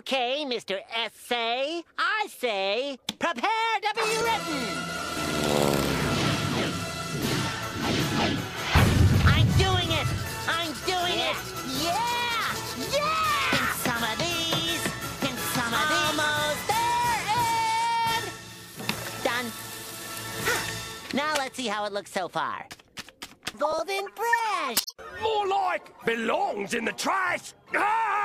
Okay, Mr. Essay. I say, prepare to be written. I'm doing it. I'm doing it. Yeah. Yeah. In some of these. In some of these. Almost there and done. Now let's see how it looks so far. Golden brush. More like belongs in the trash. Ah!